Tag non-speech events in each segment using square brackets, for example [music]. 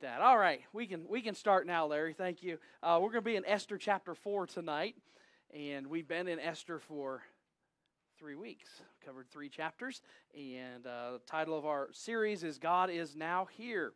that. All right, we can we can start now, Larry. Thank you. Uh, we're going to be in Esther chapter four tonight, and we've been in Esther for three weeks. Covered three chapters, and uh, the title of our series is "God is Now Here."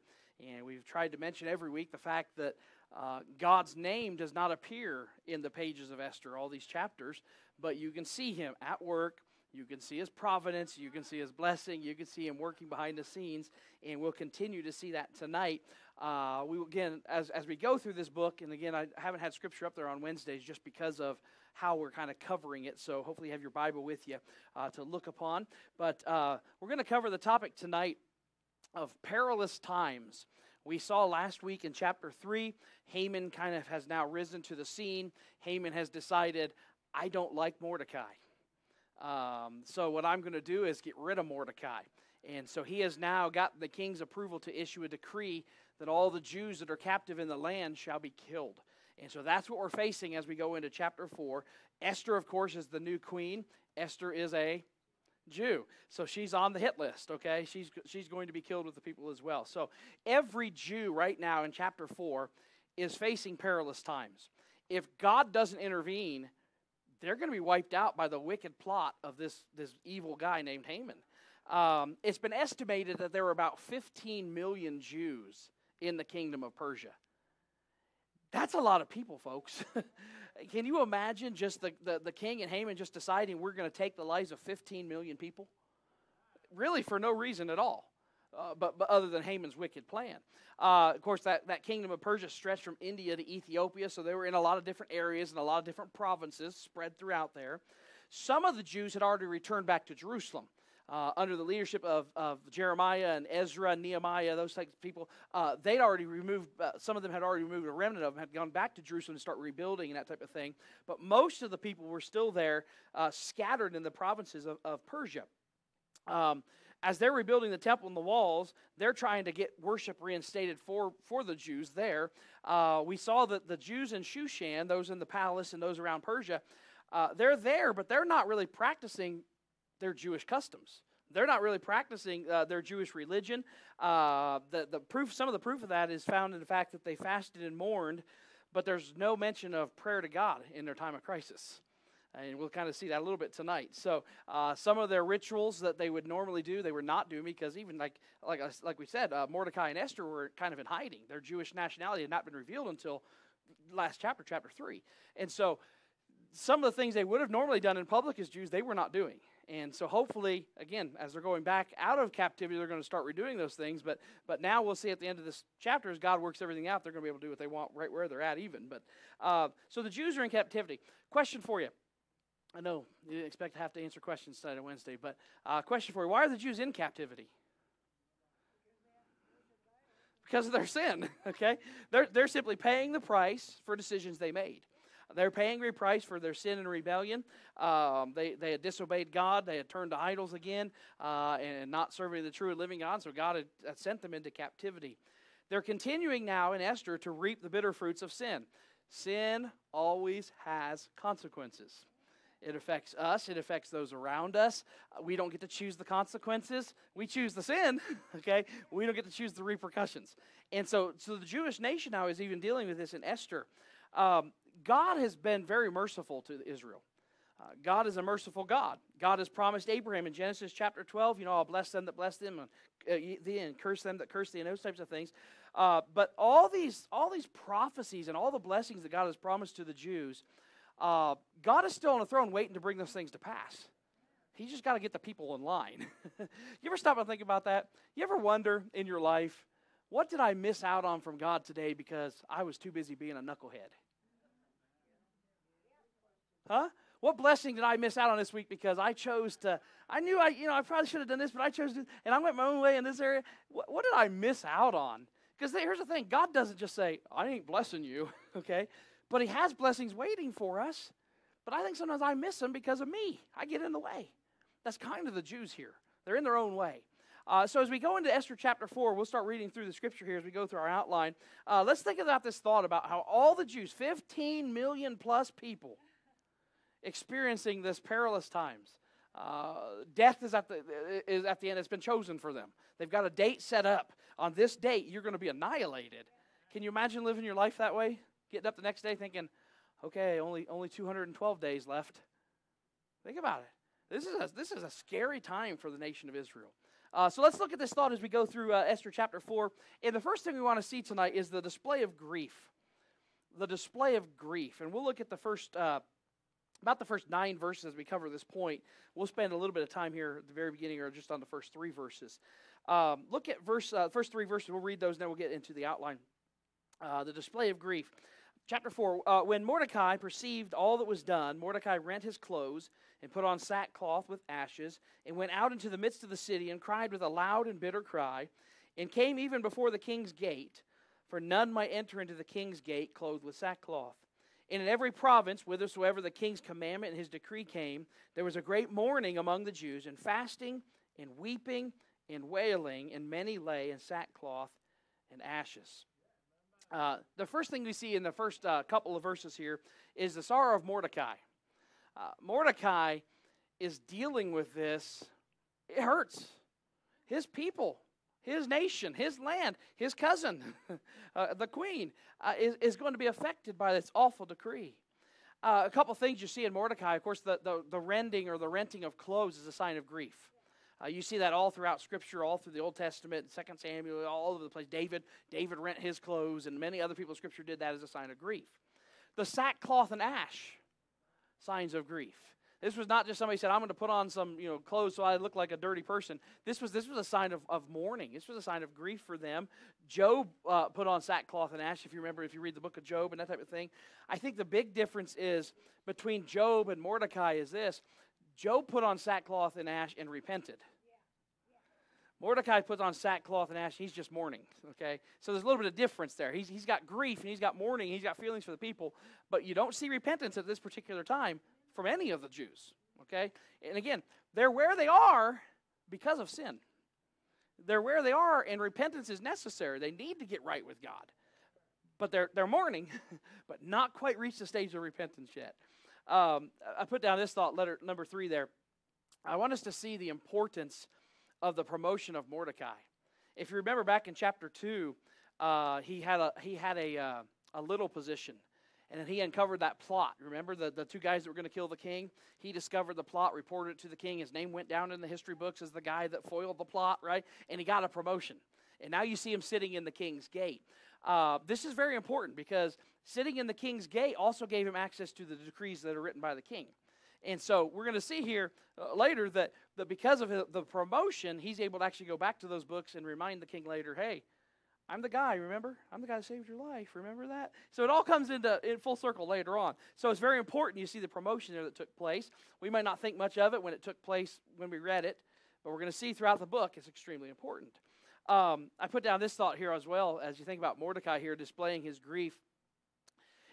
And we've tried to mention every week the fact that uh, God's name does not appear in the pages of Esther, all these chapters, but you can see Him at work you can see his providence, you can see his blessing, you can see him working behind the scenes, and we'll continue to see that tonight. Uh, we again, as, as we go through this book, and again, I haven't had scripture up there on Wednesdays just because of how we're kind of covering it. So hopefully, you have your Bible with you uh, to look upon. But uh, we're going to cover the topic tonight of perilous times. We saw last week in chapter 3, Haman kind of has now risen to the scene. Haman has decided, I don't like Mordecai. Um, so what I'm going to do is get rid of Mordecai. And so he has now got the king's approval to issue a decree that all the Jews that are captive in the land shall be killed. And so that's what we're facing as we go into chapter 4. Esther, of course, is the new queen. Esther is a Jew. So she's on the hit list, okay? She's, she's going to be killed with the people as well. So every Jew right now in chapter 4 is facing perilous times. If God doesn't intervene, they're going to be wiped out by the wicked plot of this, this evil guy named Haman. Um, it's been estimated that there were about 15 million Jews in the kingdom of Persia. That's a lot of people, folks. [laughs] Can you imagine just the, the, the, king and Haman just deciding we're going to take the lives of 15 million people? Really, for no reason at all uh, but, but other than Haman's wicked plan. Uh, of course, that, that kingdom of Persia stretched from India to Ethiopia, so they were in a lot of different areas and a lot of different provinces spread throughout there. Some of the Jews had already returned back to Jerusalem. Uh, under the leadership of, of Jeremiah and Ezra and Nehemiah, those types of people, uh, they'd already removed, uh, some of them had already removed a remnant of them, had gone back to Jerusalem to start rebuilding and that type of thing. But most of the people were still there, uh, scattered in the provinces of, of Persia. Um, as they're rebuilding the temple and the walls, they're trying to get worship reinstated for, for the Jews there. Uh, we saw that the Jews in Shushan, those in the palace and those around Persia, uh, they're there, but they're not really practicing their Jewish customs. They're not really practicing uh, their Jewish religion. Uh, the, the proof, some of the proof of that is found in the fact that they fasted and mourned, but there's no mention of prayer to God in their time of crisis and we'll kind of see that a little bit tonight. So uh, some of their rituals that they would normally do, they were not doing because even like like like we said, uh, Mordecai and Esther were kind of in hiding. Their Jewish nationality had not been revealed until last chapter, chapter three, and so some of the things they would have normally done in public as Jews, they were not doing. And so hopefully, again, as they're going back out of captivity, they're going to start redoing those things. But but now we'll see at the end of this chapter, as God works everything out, they're going to be able to do what they want right where they're at, even. But uh, so the Jews are in captivity. Question for you: I know you didn't expect to have to answer questions tonight on Wednesday, but uh, question for you: Why are the Jews in captivity? Because of their sin. [laughs] Okay, they're they're simply paying the price for decisions they made. They're paying a price for their sin and rebellion. Um, they, they had disobeyed God. They had turned to idols again uh, and not serving the true and living God. So God had, sent them into captivity. They're continuing now in Esther to reap the bitter fruits of sin. Sin always has consequences. It affects us. It affects those around us. Uh, we don't get to choose the consequences. We choose the sin, [laughs] okay? We don't get to choose the repercussions. And so, so the Jewish nation now is even dealing with this in Esther. Um, God has been very merciful to Israel. Uh, God is a merciful God. God has promised Abraham in Genesis chapter 12, you know, I'll bless them that bless them and, uh, and curse them that curse thee, and those types of things. Uh, but all these, all these prophecies and all the blessings that God has promised to the Jews uh, God is still on the throne waiting to bring those things to pass. He's just got to get the people in line. [laughs] you ever stop and think about that? You ever wonder in your life, what did I miss out on from God today because I was too busy being a knucklehead? Huh? What blessing did I miss out on this week because I chose to? I knew I, you know, I probably should have done this, but I chose to, and I went my own way in this area. What, what did I miss out on? Because here's the thing: God doesn't just say, "I ain't blessing you," [laughs] okay? But He has blessings waiting for us. But I think sometimes I miss them because of me. I get in the way. That's kind of the Jews here. They're in their own way. Uh, so as we go into Esther chapter 4, we'll start reading through the scripture here as we go through our outline. Uh, let's think about this thought about how all the Jews, 15 million plus people, experiencing this perilous times. Uh, death is at the is at the end. It's been chosen for them. They've got a date set up. On this date, you're going to be annihilated. Can you imagine living your life that way? Getting up the next day thinking, okay, only only 212 days left. Think about it. This is a, this is a scary time for the nation of Israel. Uh, so let's look at this thought as we go through uh, Esther chapter 4. And the first thing we want to see tonight is the display of grief. The display of grief. And we'll look at the first, uh, about the first nine verses as we cover this point. We'll spend a little bit of time here at the very beginning or just on the first three verses. Um, look at verse, uh, first three verses. We'll read those and then we'll get into the outline. Uh, the display of grief. Chapter 4 uh, When Mordecai perceived all that was done, Mordecai rent his clothes and put on sackcloth with ashes, and went out into the midst of the city and cried with a loud and bitter cry, and came even before the king's gate, for none might enter into the king's gate clothed with sackcloth. And in every province, whithersoever the king's commandment and his decree came, there was a great mourning among the Jews, and fasting, and weeping, and wailing, and many lay in sackcloth and ashes. Uh, the first thing we see in the first uh, couple of verses here is the sorrow of Mordecai. Uh, Mordecai is dealing with this. It hurts. His people, his nation, his land, his cousin, [laughs] uh, the queen, uh, is, is going to be affected by this awful decree. Uh, a couple things you see in Mordecai, of course, the, the, the rending or the renting of clothes is a sign of grief. Uh, you see that all throughout Scripture, all through the Old Testament, Second Samuel, all over the place. David, David rent his clothes, and many other people in Scripture did that as a sign of grief. The sackcloth and ash, signs of grief. This was not just somebody said, "I'm going to put on some, you know, clothes so I look like a dirty person." This was this was a sign of, of mourning. This was a sign of grief for them. Job uh, put on sackcloth and ash. If you remember, if you read the book of Job and that type of thing, I think the big difference is between Job and Mordecai is this: Job put on sackcloth and ash and repented. Mordecai puts on sackcloth and ash. He's just mourning. Okay, so there's a little bit of difference there. He's, he's got grief and he's got mourning. He's got feelings for the people, but you don't see repentance at this particular time from any of the Jews. Okay, and again, they're where they are because of sin. They're where they are, and repentance is necessary. They need to get right with God, but they're they're mourning, [laughs] but not quite reached the stage of repentance yet. Um, I put down this thought, letter number three there. I want us to see the importance of the promotion of Mordecai. If you remember back in chapter 2, uh, he had a, he had a, uh, a little position. And he uncovered that plot. Remember the, the two guys that were going to kill the king? He discovered the plot, reported it to the king. His name went down in the history books as the guy that foiled the plot, right? And he got a promotion. And now you see him sitting in the king's gate. Uh, this is very important because sitting in the king's gate also gave him access to the decrees that are written by the king. And so we're going to see here uh, later that, that because of the promotion, he's able to actually go back to those books and remind the king later, hey, I'm the guy, remember? I'm the guy that saved your life. Remember that? So it all comes into in full circle later on. So it's very important you see the promotion there that took place. We might not think much of it when it took place when we read it, but we're going to see throughout the book it's extremely important. Um, I put down this thought here as well as you think about Mordecai here displaying his grief.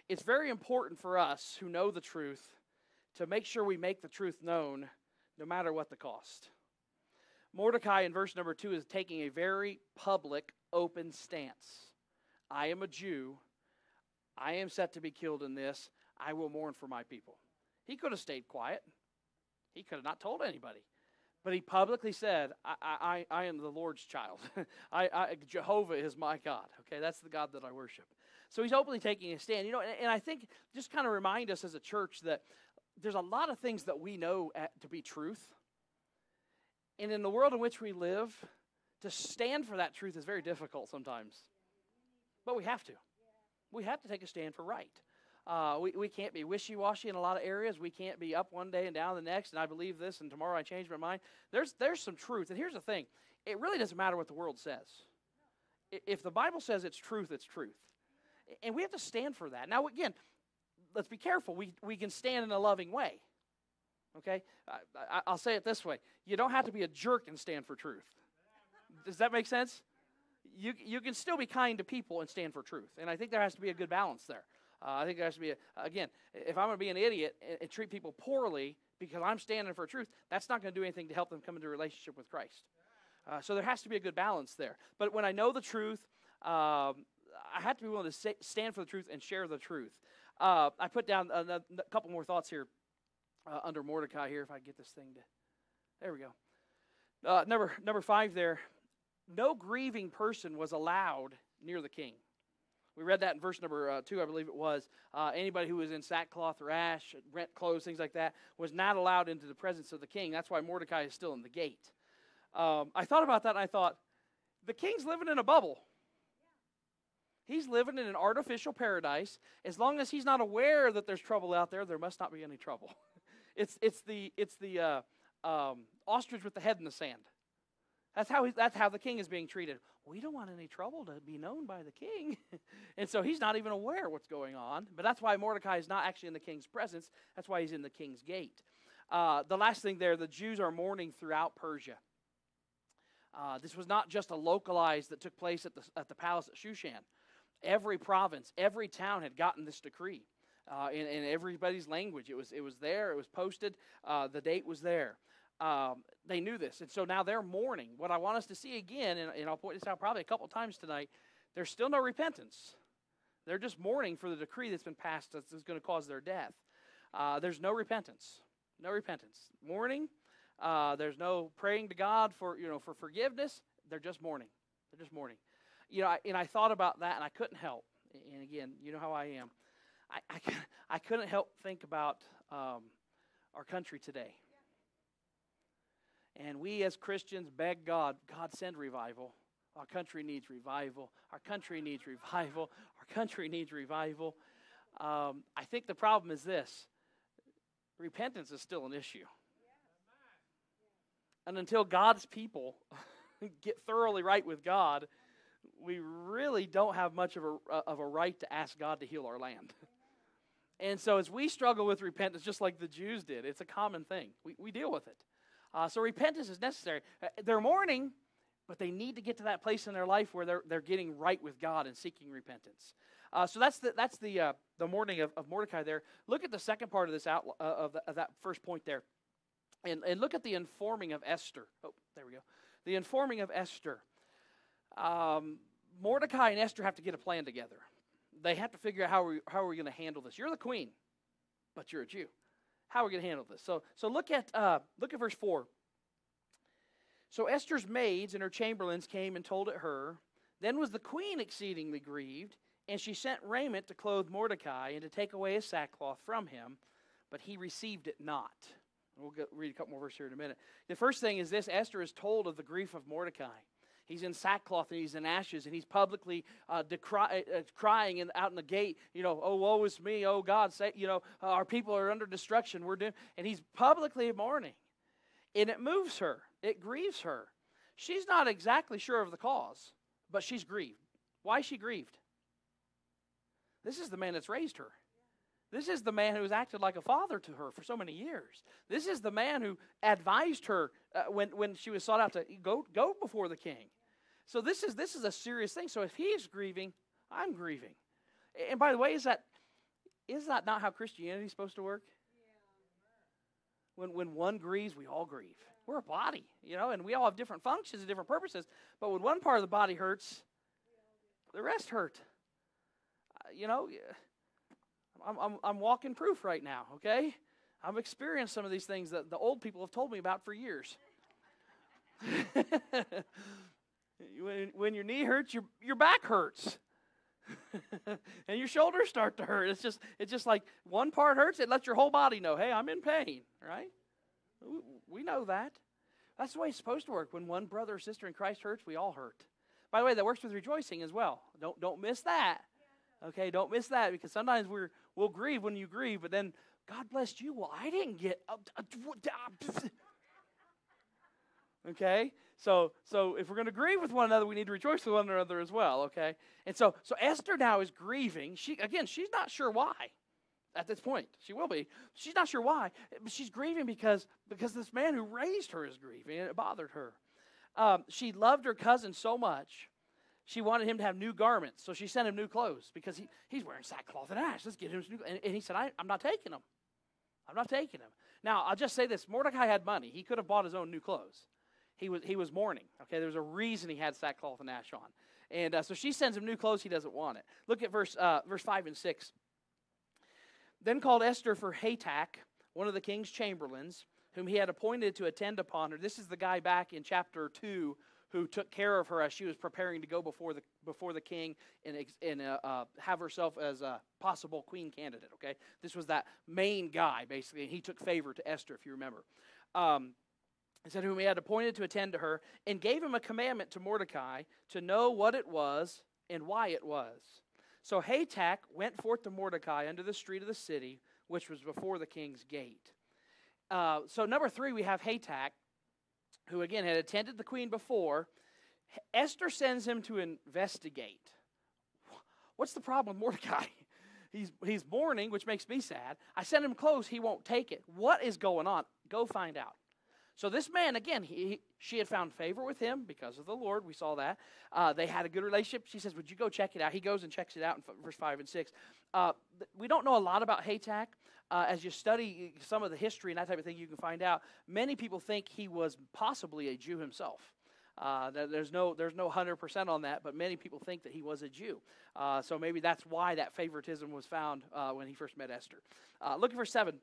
It's very important for us who know the truth to make sure we make the truth known no matter what the cost. Mordecai in verse number two is taking a very public, open stance. I am a Jew. I am set to be killed in this. I will mourn for my people. He could have stayed quiet. He could have not told anybody. But he publicly said, I, I, I am the Lord's child. [laughs] I, I, Jehovah is my God. Okay, that's the God that I worship. So he's openly taking a stand. You know, and, and I think just kind of remind us as a church that there's a lot of things that we know to be truth. And in the world in which we live, to stand for that truth is very difficult sometimes. But we have to. We have to take a stand for right. Uh, we, we can't be wishy washy in a lot of areas. We can't be up one day and down the next, and I believe this, and tomorrow I change my mind. There's, there's some truth. And here's the thing it really doesn't matter what the world says. If the Bible says it's truth, it's truth. And we have to stand for that. Now, again, let's be careful. We, we can stand in a loving way. Okay? I, I'll say it this way you don't have to be a jerk and stand for truth. Does that make sense? You, you can still be kind to people and stand for truth. And I think there has to be a good balance there. Uh, I think there has to be, a, again, if I'm going to be an idiot and, and, treat people poorly because I'm standing for truth, that's not going to do anything to help them come into a relationship with Christ. Uh, so there has to be a good balance there. But when I know the truth, um, I have to be willing to say, stand for the truth and share the truth. Uh, I put down a, a, couple more thoughts here uh, under Mordecai here, if I get this thing to There we go. Uh, number number five there. No grieving person was allowed near the king. We read that in verse number uh, two, I believe it was. Uh, anybody who was in sackcloth or ash, rent clothes, things like that, was not allowed into the presence of the king. That's why Mordecai is still in the gate. Um, I thought about that and I thought, the king's living in a bubble. He's living in an artificial paradise. As long as he's not aware that there's trouble out there, there must not be any trouble. [laughs] it's, it's the, it's the uh, um, ostrich with the head in the sand. That's how, he, that's how the king is being treated. We don't want any trouble to be known by the king. [laughs] and so he's not even aware what's going on. But that's why Mordecai is not actually in the king's presence. That's why he's in the king's gate. Uh, the last thing there, the Jews are mourning throughout Persia. Uh, this was not just a localized that took place at the, at the palace at Shushan. Every province, every town had gotten this decree uh, in, in, everybody's language. It was, it was there, it was posted, uh, the date was there. Um, they knew this. And so now they're mourning. What I want us to see again, and, and I'll point this out probably a couple times tonight, there's still no repentance. They're just mourning for the decree that's been passed that's going to cause their death. Uh, there's no repentance. No repentance. Mourning. Uh, there's no praying to God for you know for forgiveness. They're just mourning. They're just mourning. You know, I, and I thought about that, and I couldn't help. And again, you know how I am. I, I, I [laughs] couldn't help think about um, our country today. And we as Christians beg God, God send revival. Our country needs revival. Our country needs revival. Our country needs revival. Um, I think the problem is this repentance is still an issue. And until God's people [laughs] get thoroughly right with God, we really don't have much of a, of a right to ask God to heal our land. And so, as we struggle with repentance, just like the Jews did, it's a common thing. We, we deal with it. Uh, so, repentance is necessary. Uh, they're mourning, but they need to get to that place in their life where they're, they're getting right with God and seeking repentance. Uh, so that's the that's the uh, the mourning of, of Mordecai there. Look at the second part of this out uh, of, the, of, that first point there, and and look at the informing of Esther. Oh, there we go. The informing of Esther. Um, Mordecai and Esther have to get a plan together. They have to figure out how we, how are we going to handle this. You're the queen, but you're a Jew. How are we going to handle this? So, so look at uh, look at verse four. So Esther's maids and her chamberlains came and told it her. Then was the queen exceedingly grieved, and she sent raiment to clothe Mordecai and to take away his sackcloth from him, but he received it not. We'll read a couple more verses here in a minute. The first thing is this Esther is told of the grief of Mordecai. He's in sackcloth and he's in ashes and he's publicly uh, decry, uh, crying in, out in the gate, you know, oh, woe is me, oh God, say, you know, uh, our people are under destruction. We're doing, and he's publicly mourning. And it moves her, it grieves her. She's not exactly sure of the cause, but she's grieved. Why is she grieved? This is the man that's raised her. This is the man who's acted like a father to her for so many years. This is the man who advised her uh, when, when she was sought out to go, go before the king. So this is this is a serious thing. So if he's grieving, I'm grieving. And by the way, is that is that not how Christianity is supposed to work? When when one grieves, we all grieve. We're a body, you know, and we all have different functions and different purposes. But when one part of the body hurts, the rest hurt. Uh, you know, I'm, I'm, I'm walking proof right now, okay? I've experienced some of these things that the old people have told me about for years. [laughs] when, when your knee hurts, your, your back hurts. [laughs] and your shoulders start to hurt. It's just it's just like one part hurts, it lets your whole body know, hey, I'm in pain, right? We know that. That's the way it's supposed to work. When one brother or sister in Christ hurts, we all hurt. By the way, that works with rejoicing as well. Don't don't miss that. Okay, don't miss that because sometimes we're we'll grieve when you grieve, but then God blessed you. Well, I didn't get. Uh, uh, [laughs] okay, so so if we're going to grieve with one another, we need to rejoice with one another as well. Okay, and so so Esther now is grieving. She again, she's not sure why. At this point, she will be. She's not sure why, but she's grieving because because this man who raised her is grieving, and it bothered her. Um, she loved her cousin so much she wanted him to have new garments, so she sent him new clothes because he, he's wearing sackcloth and ash. Let's get him new. And, and he said, I, am not taking them. I'm not taking them. Now, I'll just say this Mordecai had money. He could have bought his own new clothes. He was, he was mourning. Okay, there was a reason he had sackcloth and ash on. And uh, so she sends him new clothes. He doesn't want it. Look at verse, uh, verse 5 and 6. Then called Esther for Hatach, one of the king's chamberlains, whom he had appointed to attend upon her. This is the guy back in chapter 2 who took care of her as she was preparing to go before the, before the king and, and uh, uh, have herself as a possible queen candidate, okay? This was that main guy, basically, and he took favor to Esther, if you remember. Um, he said, Whom he had appointed to attend to her, and gave him a commandment to Mordecai to know what it was and why it was. So Hatach went forth to Mordecai under the street of the city, which was before the king's gate. Uh, so, number three, we have Hatach, who again had attended the queen before. Esther sends him to investigate. What's the problem with Mordecai? [laughs] He's, he's mourning, which makes me sad. I send him clothes, he won't take it. What is going on? Go find out. So this man, again, he, she had found favor with him because of the Lord. We saw that. Uh, they had a good relationship. She says, would you go check it out? He goes and checks it out in verse 5 and 6. Uh, we don't know a lot about Hatach. Uh, as you study some of the history and that type of thing, you can find out many people think he was possibly a Jew himself. Uh, there's no there's no hundred percent on that, but many people think that he was a Jew. Uh, so maybe that's why that favoritism was found uh, when he first met Esther. Uh, looking for seven.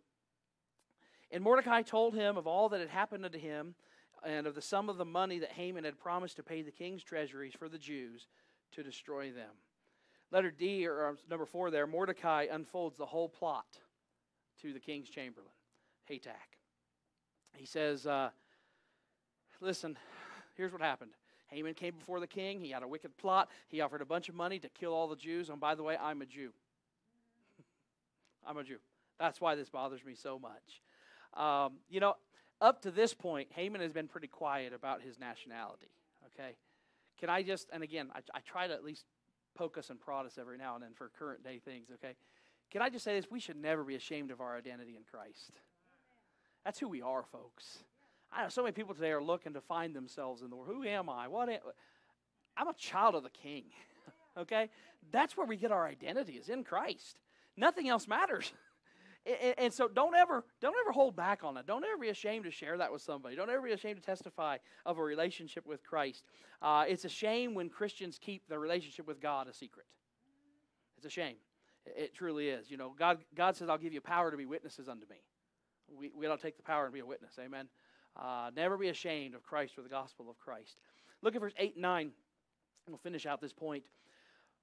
And Mordecai told him of all that had happened unto him, and of the sum of the money that Haman had promised to pay the king's treasuries for the Jews to destroy them. Letter D, or number four there, Mordecai unfolds the whole plot to the king's chamberlain, Hatach. He says, uh, Listen, here's what happened. Haman came before the king. He had a wicked plot. He offered a bunch of money to kill all the Jews. And by the way, I'm a Jew. [laughs] I'm a Jew. That's why this bothers me so much. Um, you know, up to this point, Haman has been pretty quiet about his nationality. Okay? Can I just, and again, I, I try to at least poke us and prod us every now and then for current day things, okay? Can I just say this? We should never be ashamed of our identity in Christ. That's who we are, folks. I know so many people today are looking to find themselves in the world. Who am I? What am, I'm a child of the King. [laughs] okay? That's where we get our identity is in Christ. Nothing else matters. [laughs] And, and, so don't ever don't ever hold back on that. Don't ever be ashamed to share that with somebody. Don't ever be ashamed to testify of a relationship with Christ. Uh, it's a shame when Christians keep their relationship with God a secret. It's a shame. It, it truly is. You know, God God says, "I'll give you power to be witnesses unto me." We we don't take the power and be a witness. Amen. Uh, never be ashamed of Christ or the gospel of Christ. Look at verse eight and nine. And We'll finish out this point.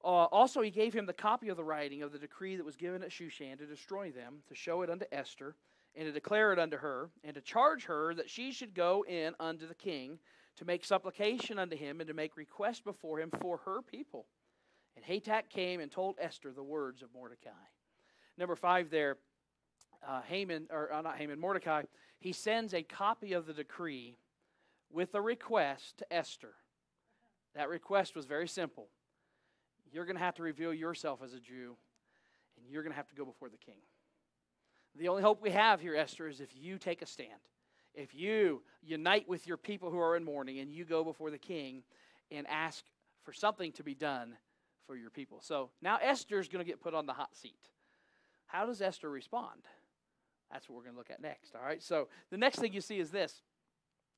Uh, also, he gave him the copy of the writing of the decree that was given at Shushan to destroy them, to show it unto Esther, and to declare it unto her, and to charge her that she should go in unto the king, to make supplication unto him, and to make request before him for her people. And Hatach came and told Esther the words of Mordecai. Number five there, uh, Haman, or uh, not Haman, Mordecai, he sends a copy of the decree with a request to Esther. That request was very simple you're going to have to reveal yourself as a Jew, and you're going to have to go before the king. The only hope we have here, Esther, is if you take a stand. If you unite with your people who are in mourning and you go before the king and ask for something to be done for your people. So now Esther's going to get put on the hot seat. How does Esther respond? That's what we're going to look at next. All right. So the next thing you see is this.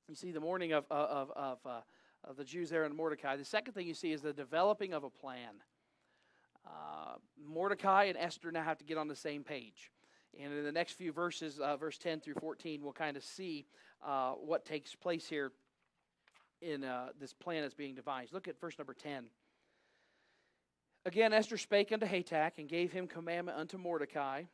You see the mourning of, of, of uh, of the Jews there in Mordecai. The second thing you see is the developing of a plan. Uh, Mordecai and Esther now have to get on the same page. And in the next few verses, uh, verse 10 through 14, we'll kind of see uh, what takes place here in uh, this plan that's being devised. Look at verse number 10. Again, Esther spake unto Hatach and gave him commandment unto Mordecai.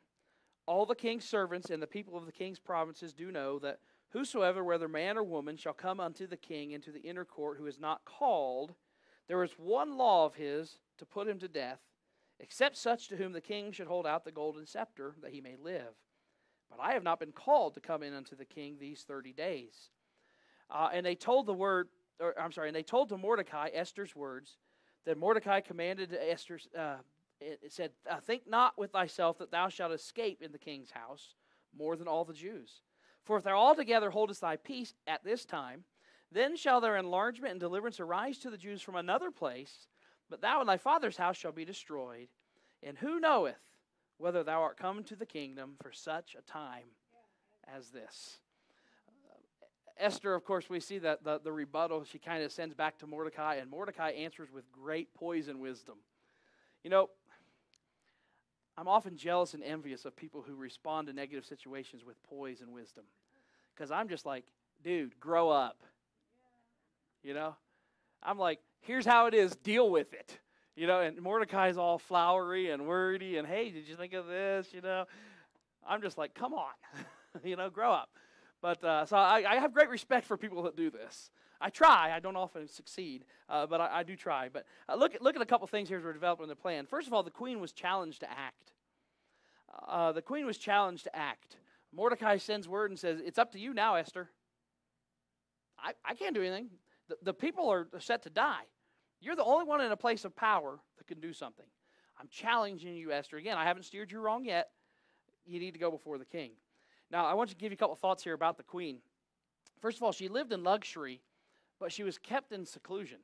All the king's servants and the people of the king's provinces do know that Whosoever, whether man or woman, shall come unto the king into the inner court who is not called, there is one law of his to put him to death, except such to whom the king should hold out the golden scepter, that he may live. But I have not been called to come in unto the king these thirty days. Uh, and they told the word, or I'm sorry, and they told to Mordecai Esther's words. That Mordecai commanded Esther, uh, it, said, Think not with thyself that thou shalt escape in the king's house more than all the Jews. For if thou altogether holdest thy peace at this time, then shall their enlargement and deliverance arise to the Jews from another place, but thou and thy father's house shall be destroyed. And who knoweth whether thou art come to the kingdom for such a time as this? Uh, Esther, of course, we see that the, the rebuttal she kind of sends back to Mordecai, and Mordecai answers with great poise and wisdom. You know, I'm often jealous and envious of people who respond to negative situations with poise and wisdom. Because I'm just like, dude, grow up. You know? I'm like, here's how it is, deal with it. You know, and Mordecai's all flowery and wordy, and hey, did you think of this? You know, I'm just like, come on, [laughs] you know, grow up. But uh, so I, I, have great respect for people that do this. I try. I don't often succeed, uh, but I, I, do try. But uh, look, at, look at a couple things here as we're developing the plan. First of all, the queen was challenged to act. Uh, the queen was challenged to act. Mordecai sends word and says, It's up to you now, Esther. I, I can't do anything. The, the people are set to die. You're the only one in a place of power that can do something. I'm challenging you, Esther. Again, I haven't steered you wrong yet. You need to go before the king. Now, I want to give you a couple thoughts here about the queen. First of all, she lived in luxury, but she was kept in seclusion.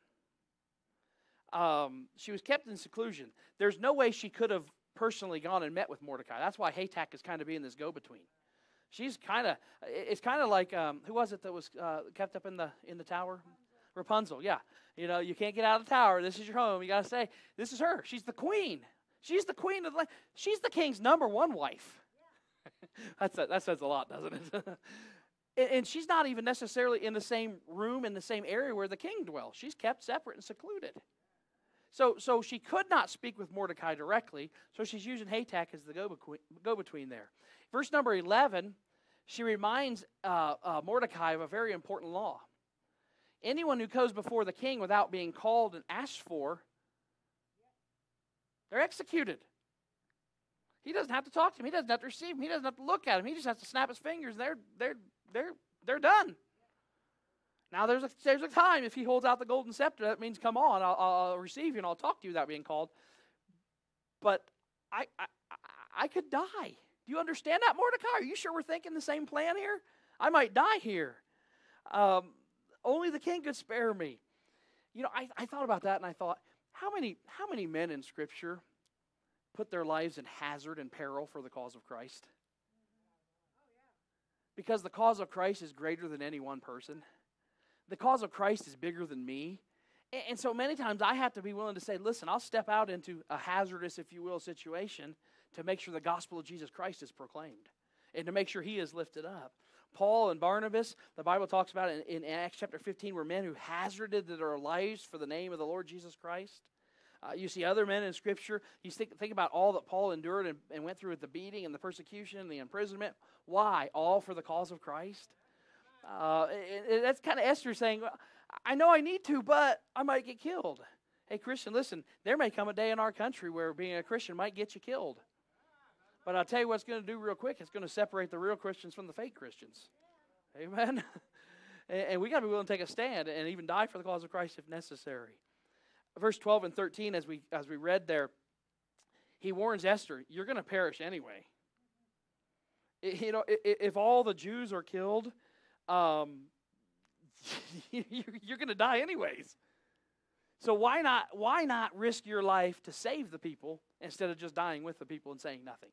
Um, she was kept in seclusion. There's no way she could have personally gone and met with Mordecai. That's why Hatach is kind of being this go between. She's kind of, it's kind of like, um, who was it that was uh, kept up in the, in the tower? Rapunzel, yeah. You know, you can't get out of the tower. This is your home. You got to say, this is her. She's the queen. She's the queen of the land. She's the king's number one wife. [laughs] That's a, that says a lot, doesn't it? [laughs] and, and she's not even necessarily in the same room, in the same area where the king dwells. She's kept separate and secluded. So, so she could not speak with Mordecai directly, so she's using Hatach as the go between there. Verse number 11, she reminds uh, uh, Mordecai of a very important law. Anyone who goes before the king without being called and asked for, they're executed. He doesn't have to talk to him. He doesn't have to receive him. He doesn't have to look at him. He just has to snap his fingers. And they're they're they're they're done. Now there's a there's a time if he holds out the golden scepter. That means come on, I'll, I'll receive you and I'll talk to you without being called. But I I I could die. Do you understand that, Mordecai? Are you sure we're thinking the same plan here? I might die here. Um, only the king could spare me. You know, I, I thought about that and I thought, how many, how many men in Scripture put their lives in hazard and peril for the cause of Christ? Because the cause of Christ is greater than any one person. The cause of Christ is bigger than me. And, so many times I have to be willing to say, listen, I'll step out into a hazardous, if you will, situation to make sure the gospel of Jesus Christ is proclaimed and to make sure he is lifted up. Paul and Barnabas, the Bible talks about in, in Acts chapter 15, were men who hazarded their lives for the name of the Lord Jesus Christ. Uh, you see other men in Scripture. You think, think about all that Paul endured and, and went through with the beating and the persecution and the imprisonment. Why? All for the cause of Christ. Uh, that's kind of Esther saying, I know I need to, but I might get killed. Hey, Christian, listen, there may come a day in our country where being a Christian might get you killed. But I'll tell you what's going to do real quick. It's going to separate the real Christians from the fake Christians. Amen. [laughs] and, we got to be willing to take a stand and even die for the cause of Christ if necessary. Verse 12 and 13, as we as we read there, he warns Esther, "You're going to perish anyway." You know, if all the Jews are killed, um, [laughs] you're going to die anyways. So why not why not risk your life to save the people instead of just dying with the people and saying nothing?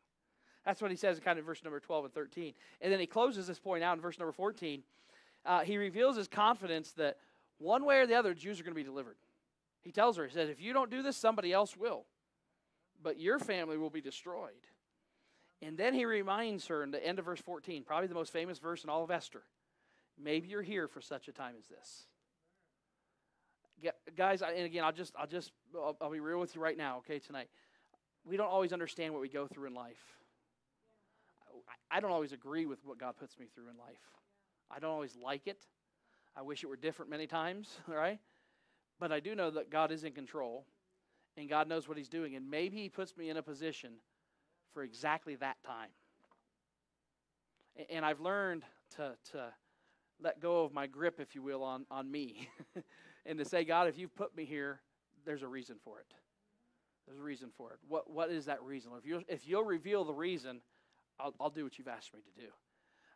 That's what he says in kind of verse number 12 and 13. And then he closes this point out in verse number 14. Uh, he reveals his confidence that one way or the other, Jews are going to be delivered. He tells her, he says, if you don't do this, somebody else will. But your family will be destroyed. And then he reminds her in the end of verse 14, probably the most famous verse in all of Esther. Maybe you're here for such a time as this. Guys, and again, I'll just, I'll just, I'll, I'll be real with you right now, okay, tonight. We don't always understand what we go through in life. I don't always agree with what God puts me through in life. I don't always like it. I wish it were different many times, [laughs] right? But I do know that God is in control and God knows what He's doing. And maybe He puts me in a position for exactly that time. And I've learned to, to let go of my grip, if you will, on, on me. [laughs] and to say, God, if you've put me here, there's a reason for it. There's a reason for it. What, what is that reason? If, you if you'll reveal the reason, I'll, I'll do what you've asked me to do.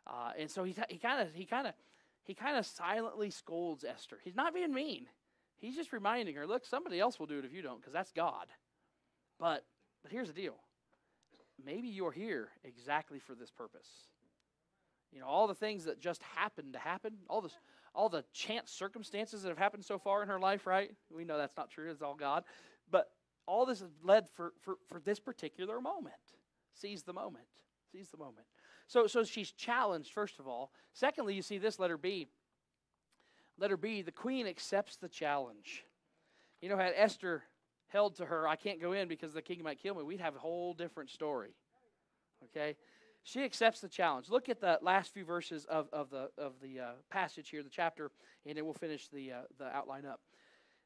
Uh, and so he he kind of he kind of he kind of silently scolds Esther. He's not being mean. He's just reminding her, look, somebody else will do it if you don't, because that's God. But but here's the deal. Maybe you're here exactly for this purpose. You know, all the things that just happened to happen, all this all the chance circumstances that have happened so far in her life, right? We know that's not true, it's all God. But all this has led for, for, for this particular moment. Seize the moment seize the moment. So, so she's challenged, first of all. Secondly, you see this letter B. Letter B, the queen accepts the challenge. You know, had Esther held to her, I can't go in because the king might kill me, we'd have a whole different story. Okay? She accepts the challenge. Look at the last few verses of, of the, of the uh, passage here, the chapter, and then we'll finish the, uh, the outline up.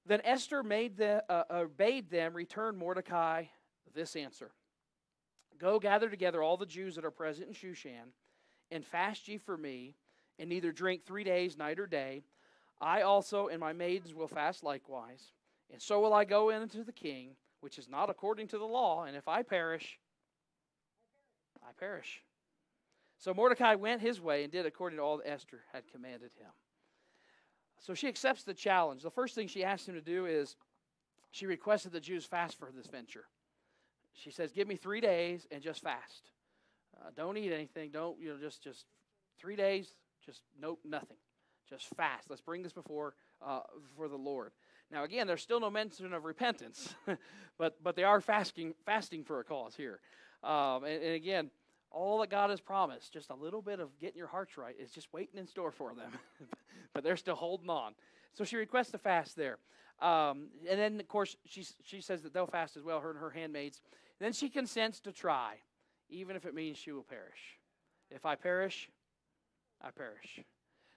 Then Esther made the, uh, uh bade them return Mordecai this answer Go gather together all the Jews that are present in Shushan, and fast ye for me, and neither drink three days, night or day. I also and my maidens will fast likewise. And so will I go in unto the king, which is not according to the law, and if I perish, I perish. So Mordecai went his way and did according to all that Esther had commanded him. So she accepts the challenge. The first thing she asked him to do is she requested the Jews fast for this venture. She says, "Give me three days and just fast. Uh, don't eat anything. Don't you know? Just just three days. Just nope, nothing. Just fast. Let's bring this before uh, for the Lord." Now again, there's still no mention of repentance, [laughs] but but they are fasting fasting for a cause here. Um, and, and again, all that God has promised, just a little bit of getting your hearts right, is just waiting in store for them. [laughs] but they're still holding on. So she requests a fast there. Um, and then, of course, she, she says that they'll fast as well, her and her handmaids. And then she consents to try, even if it means she will perish. If I perish, I perish.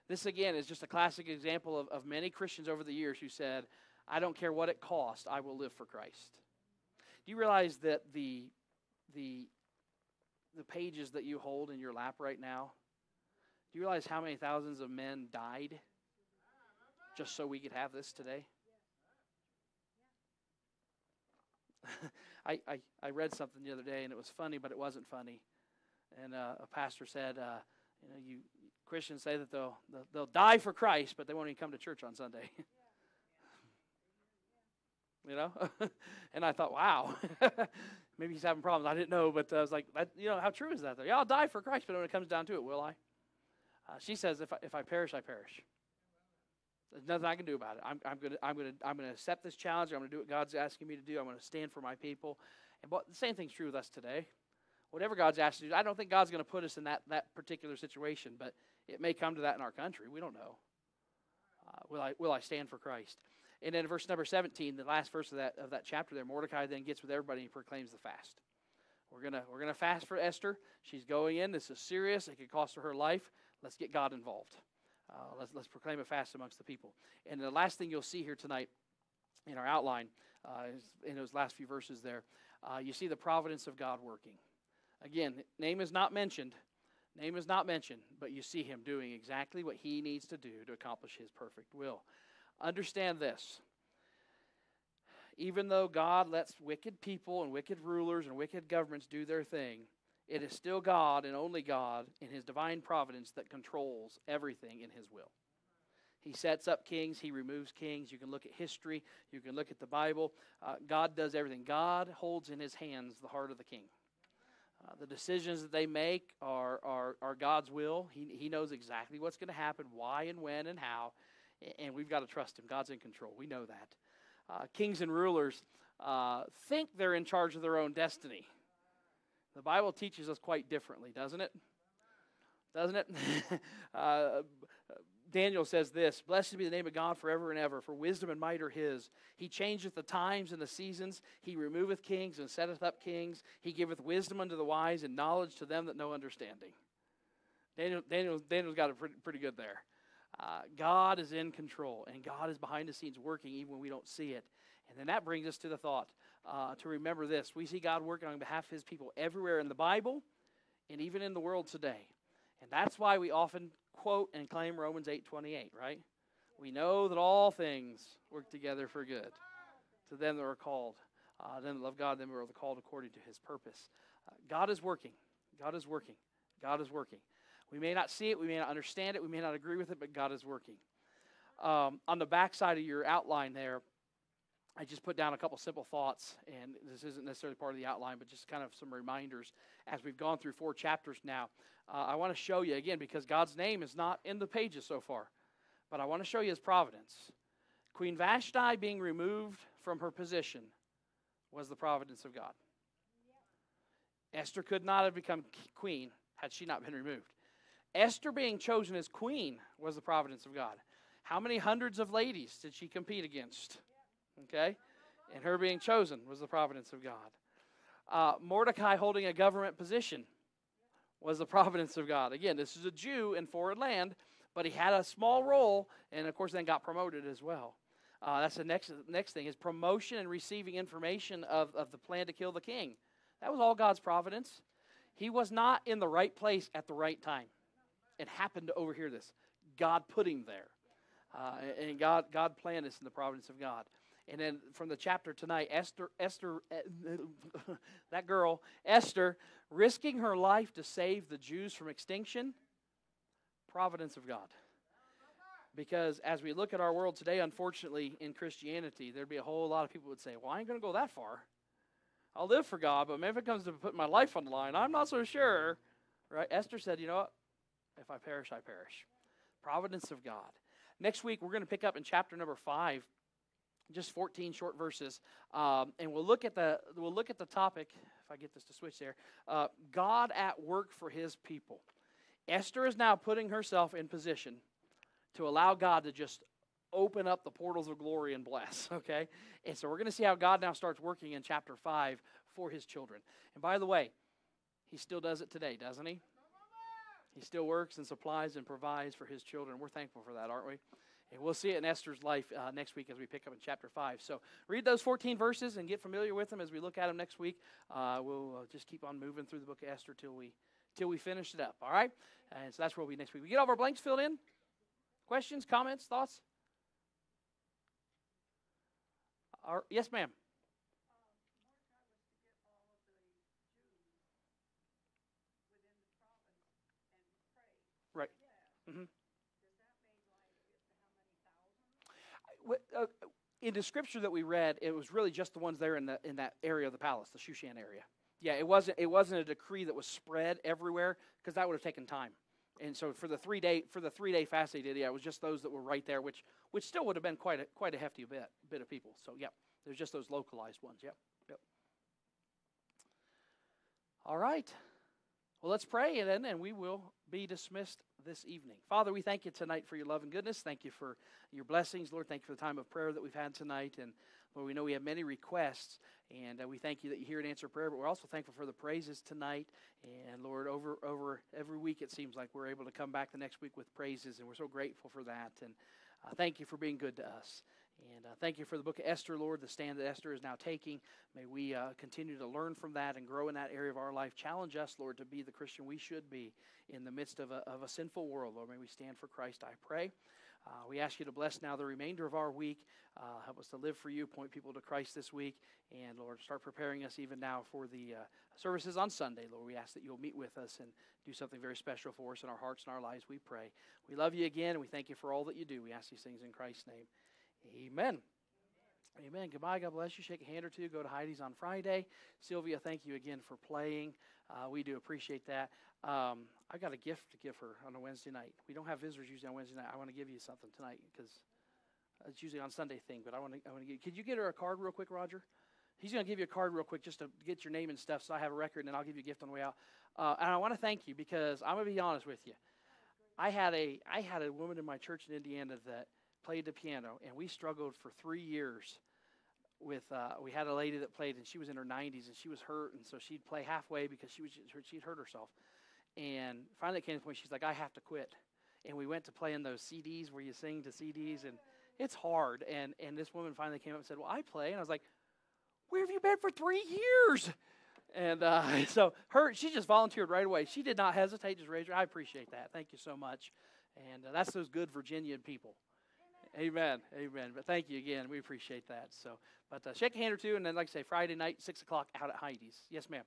This, again, is just a classic example of, of many Christians over the years who said, I don't care what it costs, I will live for Christ. Do you realize that the, the, the pages that you hold in your lap right now, do you realize how many thousands of men died just so we could have this today? [laughs] I, I, I read something the other day and it was funny, but it wasn't funny. And uh, a pastor said, uh, you know, you Christians say that they'll, they'll, they'll die for Christ, but they won't even come to church on Sunday. [laughs] you know? [laughs] and I thought, wow, maybe he's having problems. I didn't know, but I was like, you know, how true is that? Though? Yeah, I'll die for Christ, but when it comes down to it, will I? Uh, she says, if I, if I perish, I perish. There's nothing I can do about it. I'm, I'm going to I'm gonna, I'm gonna accept this challenge. I'm to do what God's asking me to do. I'm to stand for my people. And but the same thing's true with us today. Whatever God's asked us to do, I don't think God's going to put us in that, that particular situation, but it may come to that in our country. We don't know. Uh, will, I, will I stand for Christ? And then verse number 17, the last verse of that, of that chapter there, Mordecai then gets with everybody and proclaims the fast. We're going we're gonna fast for Esther. She's going in. This is serious. It could cost her her life. Let's get God involved. Uh, let's, let's proclaim a fast amongst the people. And the last thing you'll see here tonight in our outline, uh, in those last few verses there, uh, you see the providence of God working. Again, name is not mentioned. Name is not mentioned, but you see him doing exactly what he needs to do to accomplish his perfect will. Understand this. Even though God lets wicked people and wicked rulers and wicked governments do their thing, it is still God and only God in His divine providence that controls everything in His will. He sets up kings, He removes kings. You can look at history, you can look at the Bible. Uh, God does everything. God holds in His hands the heart of the king. Uh, the decisions that they make are, are, are God's will. He, he knows exactly what's going to happen, why and when and how, and we've got to trust Him. God's in control. We know that. Uh, kings and rulers uh, think they're in charge of their own destiny. The Bible teaches us quite differently, doesn't it? Doesn't it? [laughs] uh, Daniel says this Blessed be the name of God forever and ever, for wisdom and might are his. He changeth the times and the seasons. He removeth kings and setteth up kings. He giveth wisdom unto the wise and knowledge to them that know understanding. Daniel, Daniel, Daniel's got it pretty, pretty good there. Uh, God is in control, and God is behind the scenes working even when we don't see it. And then that brings us to the thought uh, to remember this. We see God working on behalf of his people everywhere in the Bible and even in the world today. And that's why we often quote and claim Romans 8:28, right? We know that all things work together for good to them that are called, uh, them that love God, them that are called according to his purpose. Uh, God is working. God is working. God is working. We may not see it, we may not understand it, we may not agree with it, but God is working. Um, on the back side of your outline there, I just put down a couple simple thoughts, and this isn't necessarily part of the outline, but just kind of some reminders as we've gone through four chapters now. Uh, I want to show you again because God's name is not in the pages so far, but I want to show you His providence. Queen Vashti being removed from her position was the providence of God. Esther could not have become queen had she not been removed. Esther being chosen as queen was the providence of God. How many hundreds of ladies did she compete against? Okay? And her being chosen was the providence of God. Uh, Mordecai holding a government position was the providence of God. Again, this is a Jew in foreign land, but he had a small role, and of course, then got promoted as well. Uh, that's the next next thing is promotion and receiving information of, of the plan to kill the king. That was all God's providence. He was not in the right place at the right time. It happened to overhear this. God put him there. Uh, and God, God planned this in the providence of God. And then from the chapter tonight, Esther, Esther, [laughs] that girl, Esther, risking her life to save the Jews from extinction, providence of God. Because as we look at our world today, unfortunately, in Christianity, there'd be a whole lot of people would say, Well, I ain't going to go that far. I'll live for God, but maybe if it comes to putting my life on the line, I'm not so sure. Right? Esther said, You know what? If I perish, I perish. Providence of God. Next week, we're going to pick up in chapter number five, just 14 short verses, um, and we'll look at the we'll look at the topic. If I get this to switch there, uh, God at work for His people. Esther is now putting herself in position to allow God to just open up the portals of glory and bless. [laughs] Okay, and so we're going to see how God now starts working in chapter five for His children. And by the way, He still does it today, doesn't He? He still works and supplies and provides for his children. We're thankful for that, aren't we? And we'll see it in Esther's life uh, next week as we pick up in chapter 5. So read those 14 verses and get familiar with them as we look at them next week. Uh, we'll uh, just keep on moving through the book of Esther till we, till we finish it up, all right? And so that's where we'll be next week. We get all our blanks filled in? Questions, comments, thoughts? Our, yes, ma'am. Mm-hmm. Uh, in the scripture that we read, it was really just the ones there in, the, in that area of the palace, the Shushan area. Yeah, it wasn't, it wasn't a decree that was spread everywhere because that would have taken time. And so for the three day for the three day fast they did, yeah, it was just those that were right there, which which still would have been quite a quite a hefty bit bit of people. So yeah, there's just those localized ones. Yep, yep. All right. Well, let's pray and then and we will be dismissed this evening. Father, we thank you tonight for your love and goodness. Thank you for your blessings. Lord, thank you for the time of prayer that we've had tonight. And Lord, we know we have many requests, and uh, we thank you that you hear and answer prayer, but we're also thankful for the praises tonight. And Lord, over, over every week, it seems like we're able to come back the next week with praises, and we're so grateful for that. And uh, thank you for being good to us. And uh, thank you for the book of Esther, Lord, the stand that Esther is now taking. May we uh, continue to learn from that and grow in that area of our life. Challenge us, Lord, to be the Christian we should be in the midst of a, of a sinful world. Lord, may we stand for Christ, I pray. Uh, we ask you to bless now the remainder of our week. Uh, help us to live for you, point people to Christ this week. And Lord, start preparing us even now for the uh, services on Sunday. Lord, we ask that you'll meet with us and do something very special for us in our hearts and our lives, we pray. We love you again, and we thank you for all that you do. We ask these things in Christ's name. Amen. Amen. Goodbye. God bless you. Shake a hand or two. Go to Heidi's on Friday. Sylvia, thank you again for playing. Uh, we do appreciate that. Um, I got a gift to give her on a Wednesday night. We don't have visitors usually on Wednesday night. I want to give you something tonight because it's usually on Sunday thing. But I want to. I want to. Could you get her a card real quick, Roger? He's going to give you a card real quick just to get your name and stuff, so I have a record, and then I'll give you a gift on the way out. Uh, and I want to thank you because I'm going to be honest with you. I had a I had a woman in my church in Indiana that played the piano, and we struggled for three years. With uh, we had a lady that played, and she was in her 90s, and she was hurt, and so she'd play halfway because she was she'd hurt herself. And finally, it came to the point she's like, "I have to quit." And we went to playing those CDs where you sing to CDs, and it's hard. And and this woman finally came up and said, "Well, I play," and I was like, "Where have you been for three years?" And uh, [laughs] so her, she just volunteered right away. She did not hesitate, just raised her. I appreciate that. Thank you so much. And uh, that's those good Virginian people. Amen. Amen. But thank you again. We appreciate that. So, but uh, shake a hand or two, and then, like I say, Friday night, six o'clock out at Heidi's. Yes, ma'am.